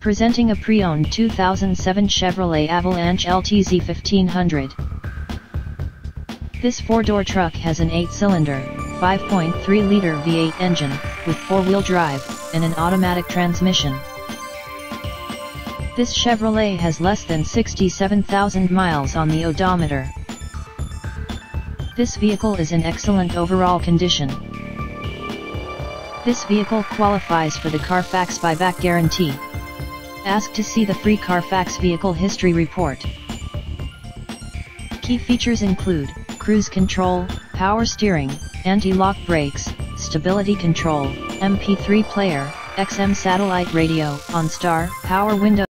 Presenting a pre-owned 2007 Chevrolet Avalanche LTZ 1500. This four-door truck has an 8-cylinder, 5.3-liter V8 engine, with four-wheel drive, and an automatic transmission. This Chevrolet has less than 67,000 miles on the odometer. This vehicle is in excellent overall condition. This vehicle qualifies for the Carfax buyback guarantee. Ask to see the free Carfax vehicle history report. Key features include, cruise control, power steering, anti-lock brakes, stability control, MP3 player, XM satellite radio, OnStar, power window